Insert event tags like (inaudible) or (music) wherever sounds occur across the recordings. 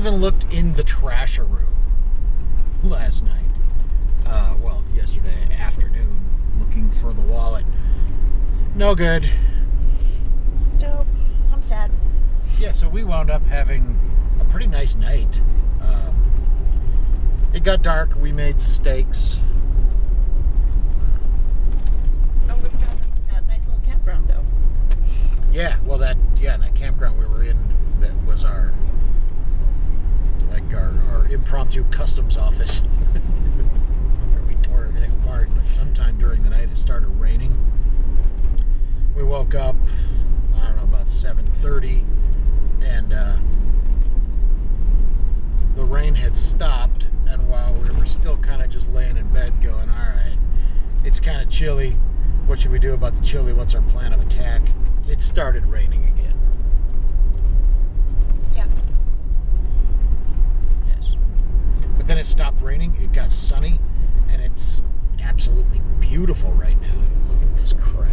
Trasharoo last night. Uh, well, yesterday afternoon, looking for the wallet. No good. Dope. I'm sad. Yeah, so we wound up having a pretty nice night. Um, it got dark. We made steaks. Oh, we found that nice little campground, though. Yeah, well, that yeah, that campground we were in that was our like our, our impromptu customs office. (laughs) We tore everything apart. But sometime during the night, it started raining. We woke up. I don't know about seven thirty, and uh, the rain had stopped. And while we were still kind of just laying in bed, going, "All right, it's kind of chilly. What should we do about the chilly? What's our plan of attack?" It started raining again. Yeah. Yes. But then it stopped raining, it got sunny, and it's absolutely beautiful right now. Look at this crap.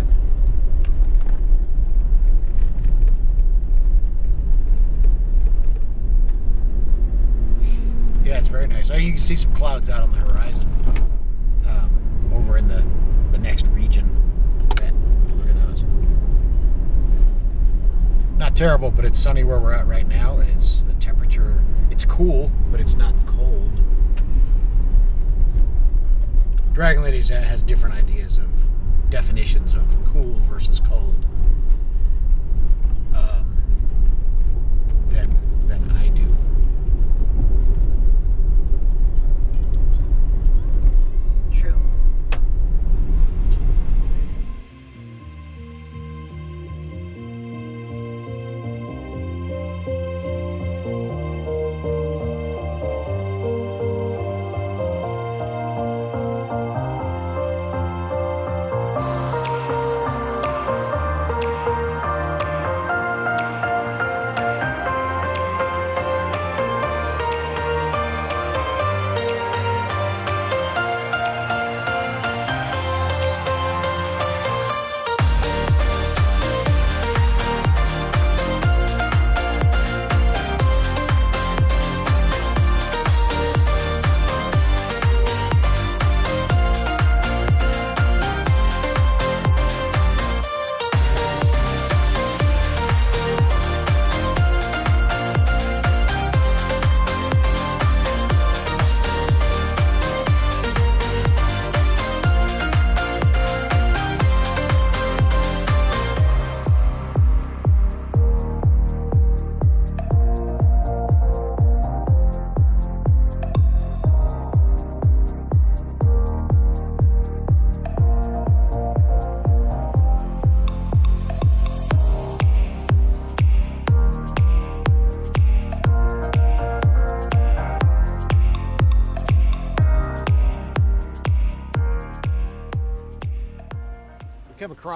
Yeah, it's very nice. Oh, you can see some clouds out on the horizon um, over in the, the next region. Look at those. Not terrible, but it's sunny where we're at right now. It's the temperature. It's cool, but it's not cold. Dragon Ladies has different ideas of definitions of cool versus cold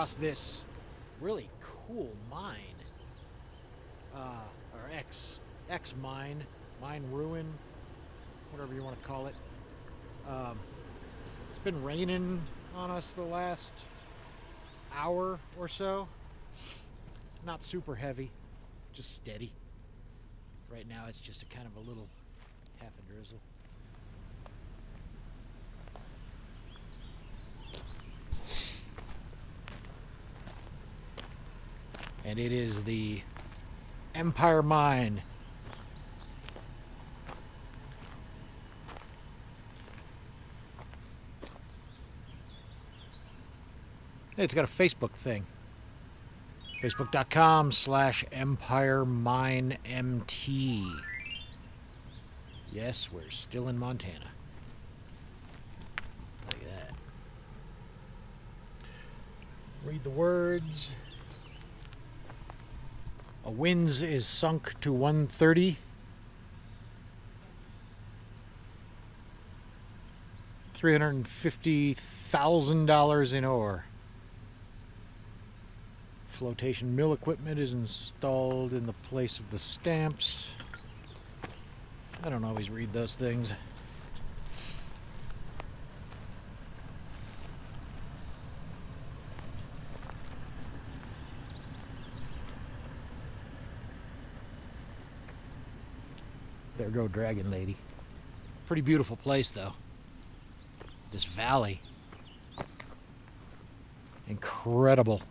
across this really cool mine, uh, or ex ex mine, mine ruin, whatever you want to call it. Um, it's been raining on us the last hour or so. Not super heavy, just steady. Right now, it's just a kind of a little half a drizzle. And it is the Empire Mine. Hey, it's got a Facebook thing. Facebook.com slash Empire Mine MT. Yes, we're still in Montana. At that. Read the words. A winze is sunk to 130. Three hundred and fifty thousand dollars in ore. Flotation mill equipment is installed in the place of the stamps. I don't always read those things. Go Dragon Lady. Pretty beautiful place, though. This valley. Incredible.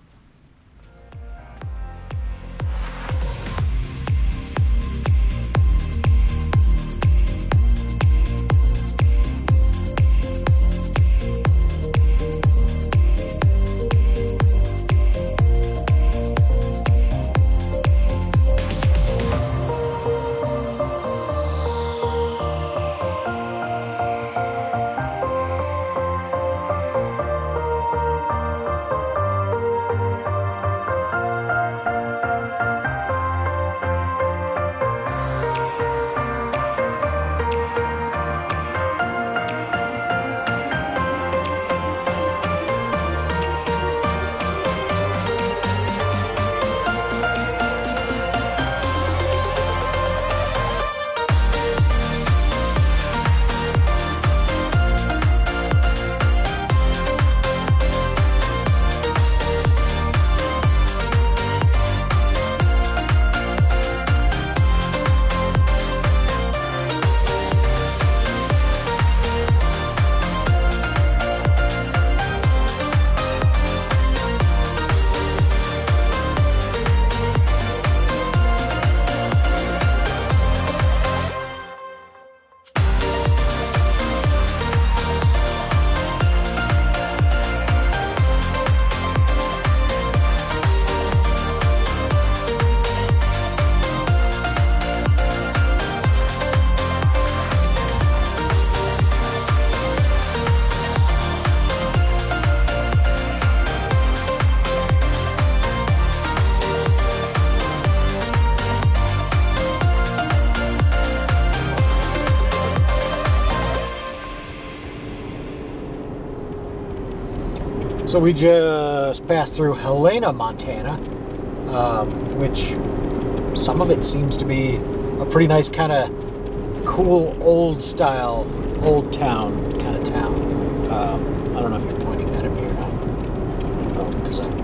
So we just passed through Helena, Montana, um, which some of it seems to be a pretty nice kind of cool old style, old town kind of town. Um, I don't know if you're pointing that at me or not. Oh, because I'm.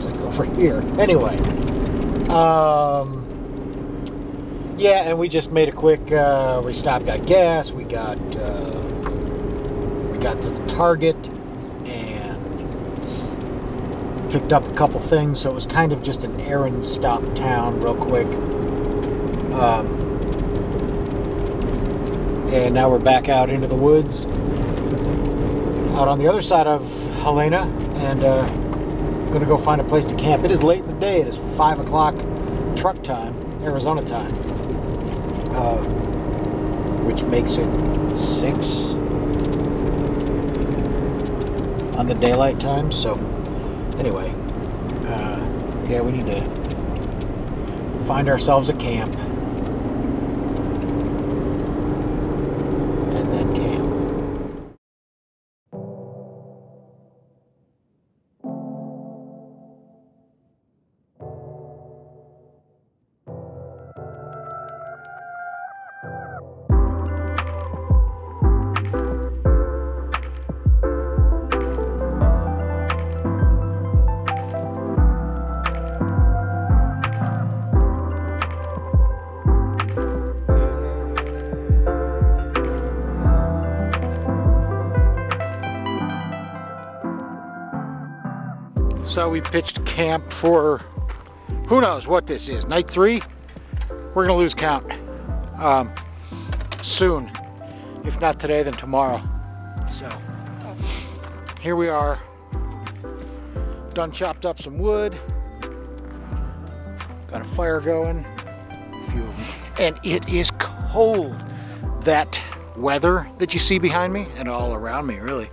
Like over here. Anyway. Um, yeah, and we just made a quick. Uh, we stopped, got gas. We got. Uh, we got to the Target picked up a couple things, so it was kind of just an errand stop town, real quick. Um, and now we're back out into the woods, out on the other side of Helena, and uh, going to go find a place to camp. It is late in the day. It is five o'clock truck time, Arizona time, uh, which makes it six on the daylight time. So anyway, uh, yeah, we need to find ourselves a camp. So we pitched camp for who knows what this is. Night three? We're gonna lose count um, soon. If not today, then tomorrow. So here we are. Done chopped up some wood. Got a fire going. A. And it is cold. That weather that you see behind me and all around me really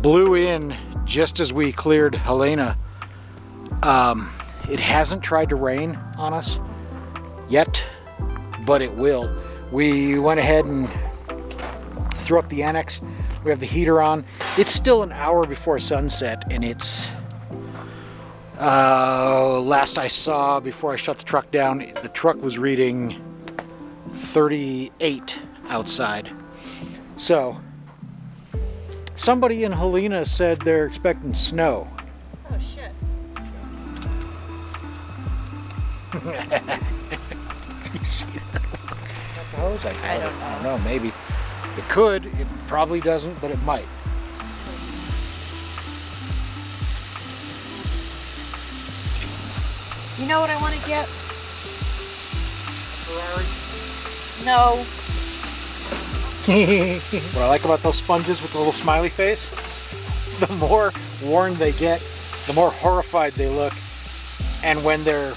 blew in just as we cleared Helena. Um, it hasn't tried to rain on us yet, but it will. We went ahead and threw up the annex. We have the heater on. It's still an hour before sunset, and it's uh, last I saw before I shut the truck down, the truck was reading 38 outside. So Somebody in Helena said they're expecting snow. Oh shit. I, (laughs) I don't I don't know. Maybe it could. It probably doesn't, but it might. You know what I want to get? Ferrari. No. (laughs) what I like about those sponges with the little smiley face, (laughs) the more worn they get, the more horrified they look. And when they're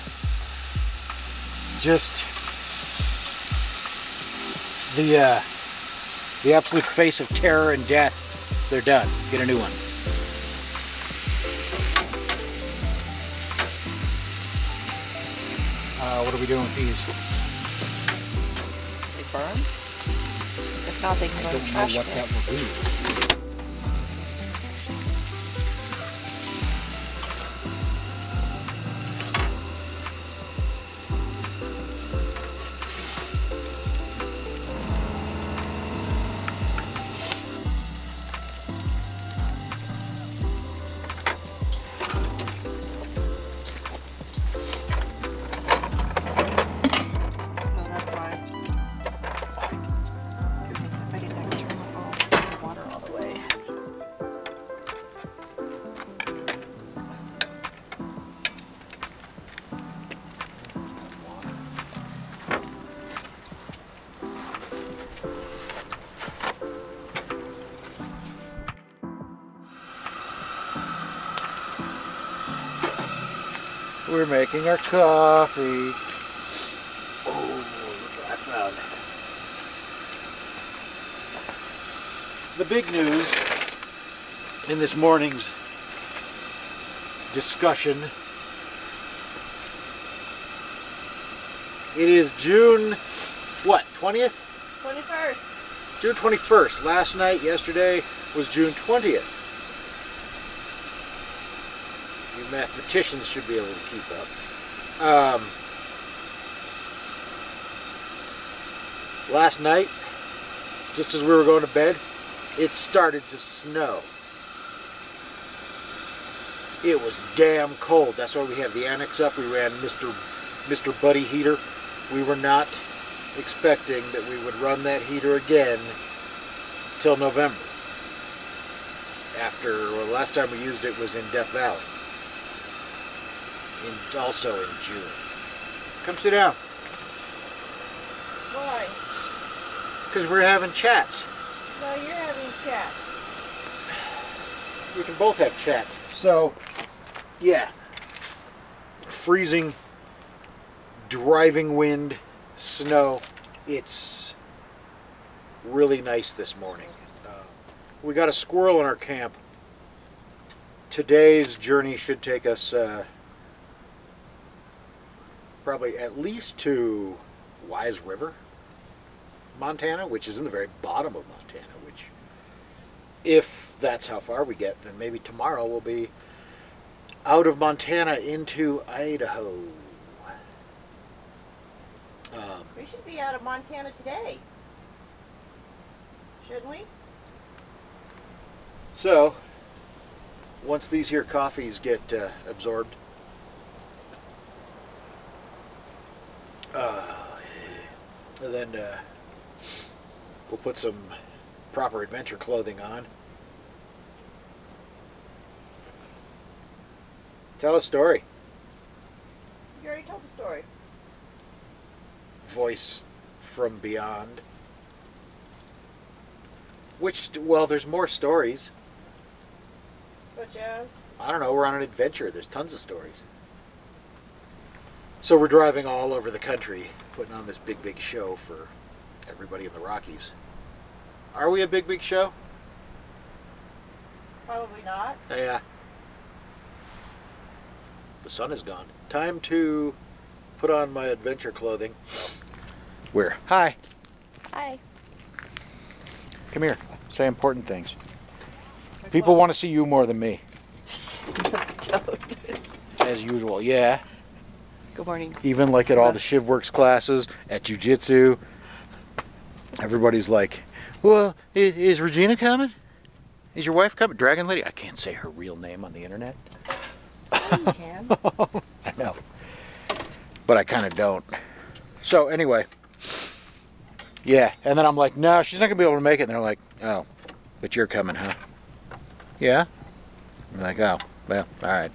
just the uh, the absolute face of terror and death, they're done. Get a new one. Uh, what are we doing with these? If not, they can I go to don't know trash what making our coffee. Oh, look what I found. The big news in this morning's discussion. It is June, what, 20th? 21st. June 21st. Last night, yesterday, was June 20th. You mathematicians should be able to keep up. Um, last night, just as we were going to bed, it started to snow. It was damn cold. That's why we have the annex up. We ran Mr. Mr. Buddy heater. We were not expecting that we would run that heater again till November. After well, the last time we used it was in Death Valley. In, also in June. Come sit down. Why? Because we're having chats. No, you're having chat. We can both have chats. So, yeah. Freezing, driving wind, snow. It's really nice this morning. Uh, we got a squirrel in our camp. Today's journey should take us uh, probably at least to Wise River, Montana, which is in the very bottom of Montana, which if that's how far we get, then maybe tomorrow we'll be out of Montana into Idaho. Um, We should be out of Montana today. Shouldn't we? so, once these here coffees get uh, absorbed, uh, then uh, we'll put some proper adventure clothing on. Tell a story. You already told the story. voice from beyond. Which, well, there's more stories. Such as? I don't know, we're on an adventure. There's tons of stories. So we're driving all over the country, putting on this big, big show for everybody in the Rockies. Are we a big, big show? Probably not. Yeah. The sun is gone. Time to put on my adventure clothing. Where? Hi. Hi. Come here. Say important things. People want to see you more than me, (laughs) as usual. Yeah. Good morning. Even like at all the ShivWorks classes, at jujitsu, everybody's like, "Well, i- is Regina coming? Is your wife coming? Dragon Lady? I can't say her real name on the internet. You can. (laughs) I know, but I kind of don't. So anyway, Yeah, and then I'm like, no, she's not gonna be able to make it. And they're like, oh, but you're coming, huh? Yeah. I'm like, oh, well, all right.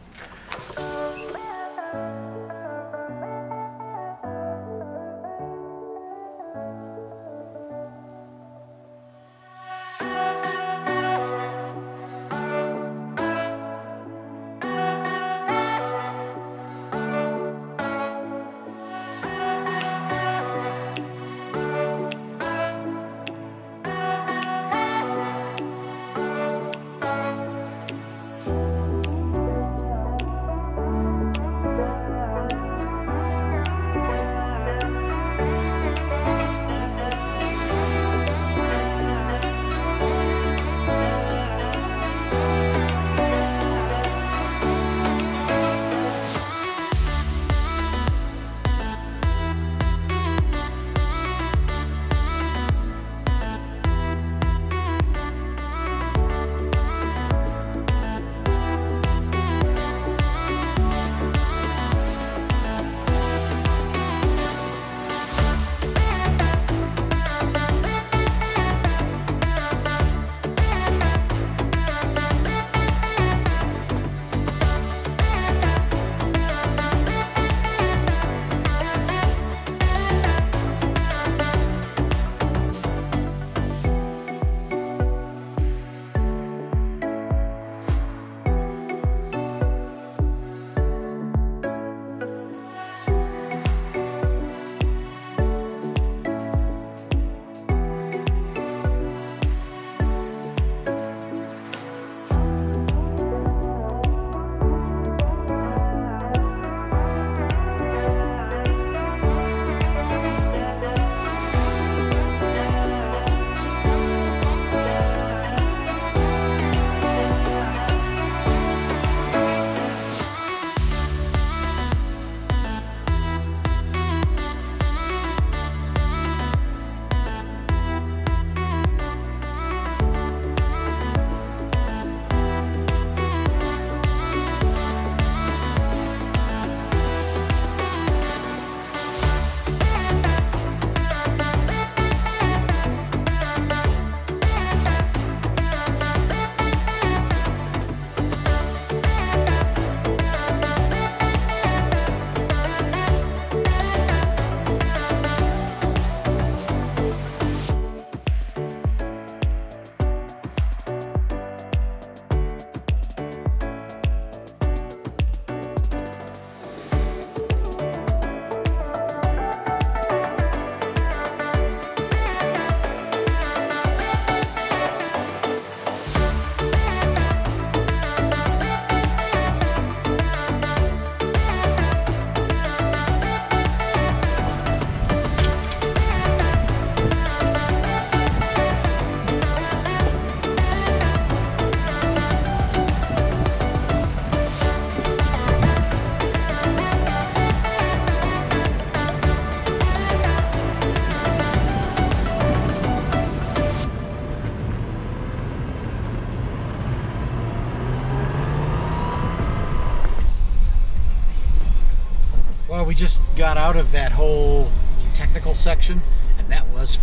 Got out of that whole technical section, and that was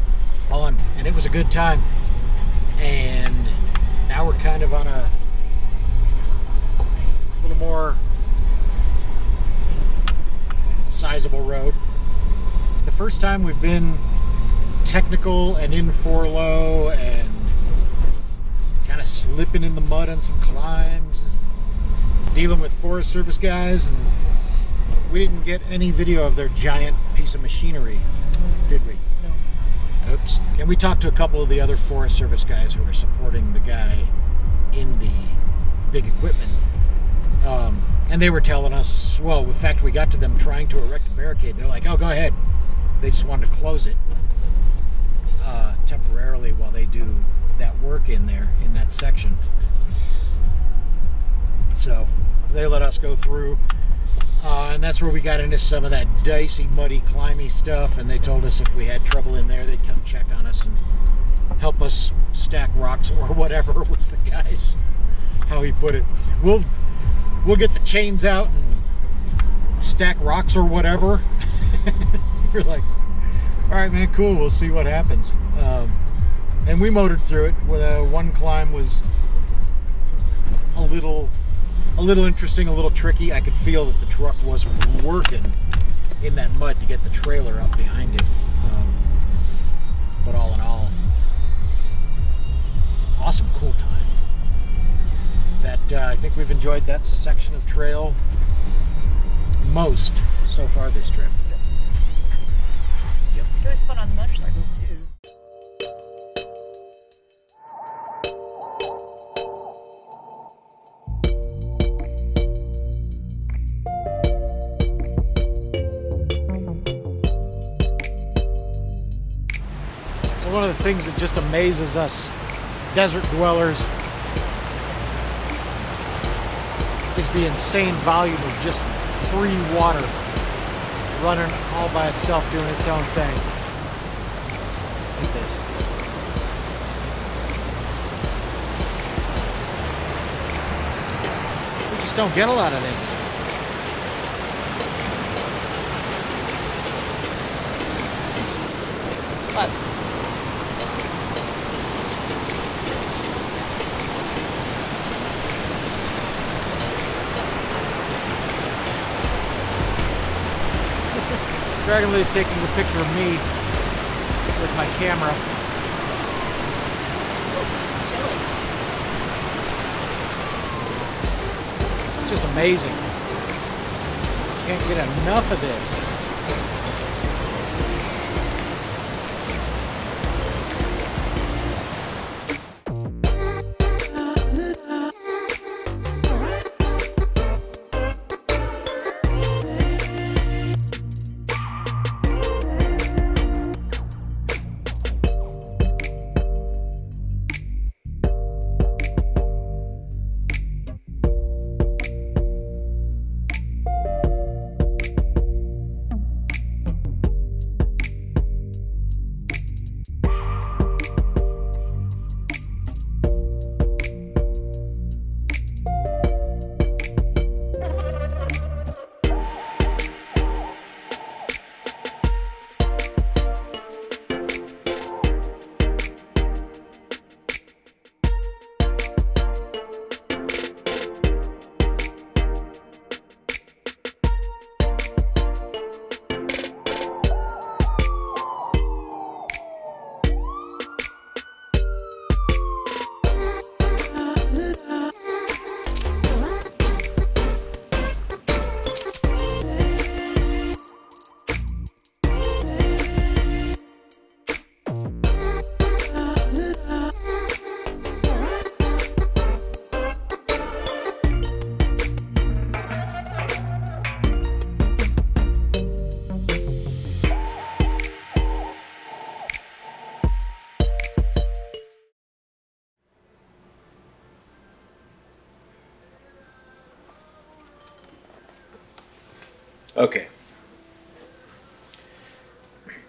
fun, and it was a good time. And now we're kind of on a little more sizable road. The first time we've been technical and in four low and kind of slipping in the mud on some climbs and dealing with Forest Service guys and we didn't get any video of their giant piece of machinery, did we? No. Oops. And we talked to a couple of the other Forest Service guys who were supporting the guy in the big equipment. Um, and they were telling us, well, in fact, we got to them trying to erect a barricade. They're like, oh, go ahead. They just wanted to close it uh, temporarily while they do that work in there, in that section. So they let us go through. Uh, and that's where we got into some of that dicey, muddy, climby stuff. And they told us if we had trouble in there, they'd come check on us and help us stack rocks or (laughs) whatever was the guy's how he put it. We'll we'll get the chains out and stack rocks or whatever. (laughs) You're like, All right, man. Cool. We'll see what happens. Um, and we motored through it. With uh, one climb was a little, a little interesting, a little tricky. I could feel that the truck was working in that mud to get the trailer up behind it. Um, but all in all, awesome, cool time. That uh, I think we've enjoyed that section of trail most so far this trip. Yep. It was fun on the motorcycles too. Things that just amazes us desert dwellers is the insane volume of just free water running all by itself doing its own thing. Look at this. We just don't get a lot of this. But Dragon is taking a picture of me with my camera. It's just amazing. Can't get enough of this. Okay.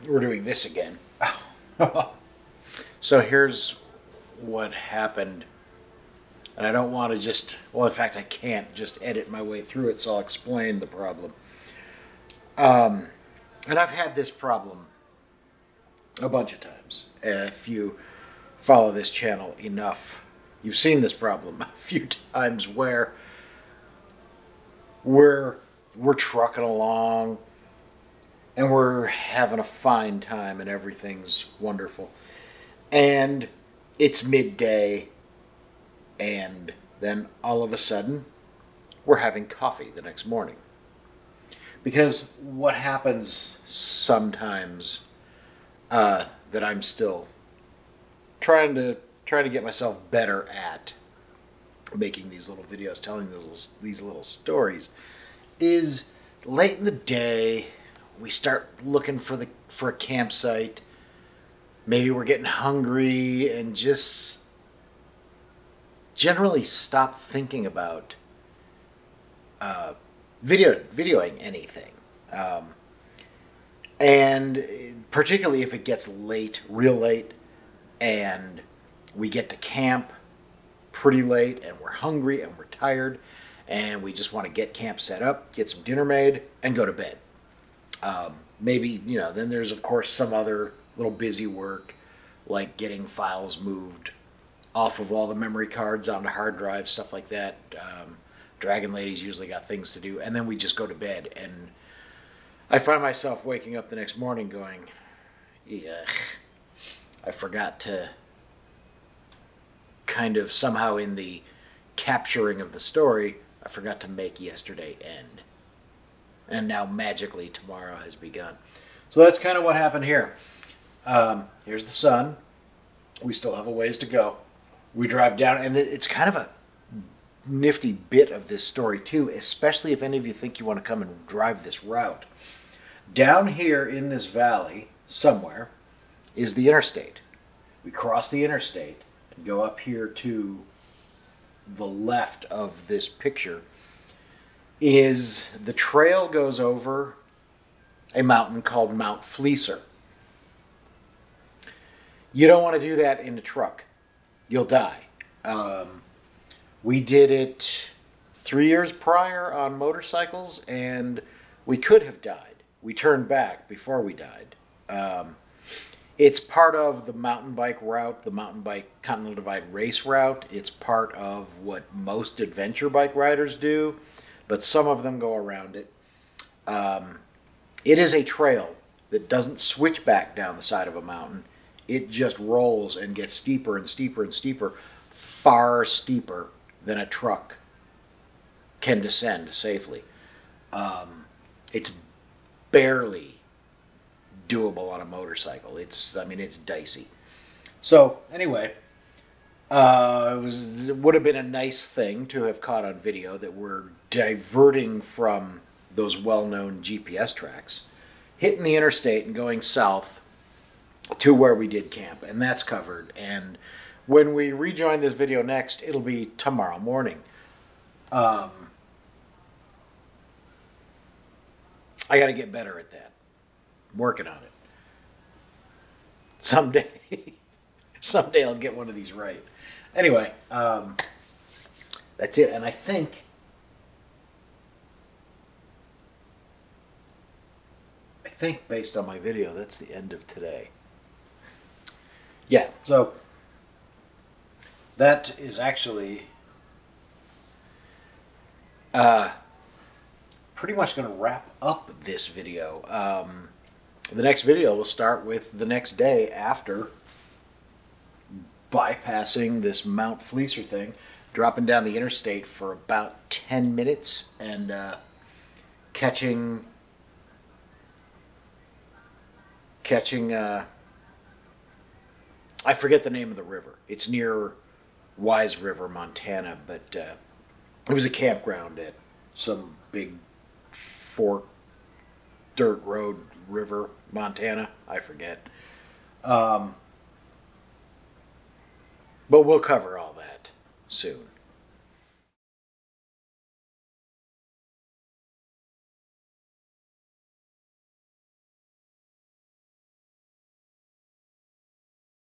We're doing this again. (laughs) so here's what happened. And I don't want to just, well, in fact, I can't just edit my way through it, so I'll explain the problem. Um, and I've had this problem a bunch of times. If you follow this channel enough, you've seen this problem (laughs) a few times where we're we're trucking along and we're having a fine time and everything's wonderful. And it's midday and then all of a sudden we're having coffee the next morning. Because what happens sometimes uh, that I'm still trying to trying to get myself better at making these little videos, telling these these little stories, is late in the day. We start looking for the for a campsite. Maybe we're getting hungry and just generally stop thinking about uh, video videoing anything. Um, and particularly if it gets late, real late, and we get to camp pretty late and we're hungry and we're tired and we just want to get camp set up, get some dinner made, and go to bed. Um, maybe you know then there's of course some other little busy work like getting files moved off of all the memory cards onto hard drives stuff like that um, dragon ladies usually got things to do and then we just go to bed and i find myself waking up the next morning going yeah i forgot to kind of somehow in the capturing of the story i forgot to make yesterday end and now magically tomorrow has begun. So that's kind of what happened here. Um, here's the sun. We still have a ways to go. We drive down, and it's kind of a nifty bit of this story too, especially if any of you think you want to come and drive this route. Down here in this valley, somewhere, is the interstate. We cross the interstate and go up here to the left of this picture is the trail goes over a mountain called Mount Fleecer. You don't want to do that in a truck. You'll die. Um, we did it three years prior on motorcycles, and we could have died. We turned back before we died. Um, it's part of the mountain bike route, the mountain bike Continental Divide race route. It's part of what most adventure bike riders do but some of them go around it. Um, it is a trail that doesn't switch back down the side of a mountain. It just rolls and gets steeper and steeper and steeper, far steeper than a truck can descend safely. Um, it's barely doable on a motorcycle. It's, I mean, it's dicey. So, anyway, uh, it was it would have been a nice thing to have caught on video that we're diverting from those well-known GPS tracks, hitting the interstate and going south to where we did camp, and that's covered. And when we rejoin this video next, it'll be tomorrow morning. Um, I got to get better at that. Working on it. Someday, (laughs) someday I'll get one of these right. Anyway, um, that's it. And I think I think based on my video, that's the end of today. Yeah, so that is actually uh, pretty much going to wrap up this video. Um, the next video will start with the next day after bypassing this Mount Fleecer thing, dropping down the interstate for about 10 minutes and uh, catching catching. Uh, I forget the name of the river. It's near Wise River, Montana, but uh, it was a campground at some big fork dirt road river, Montana. I forget. Um, but we'll cover all that soon.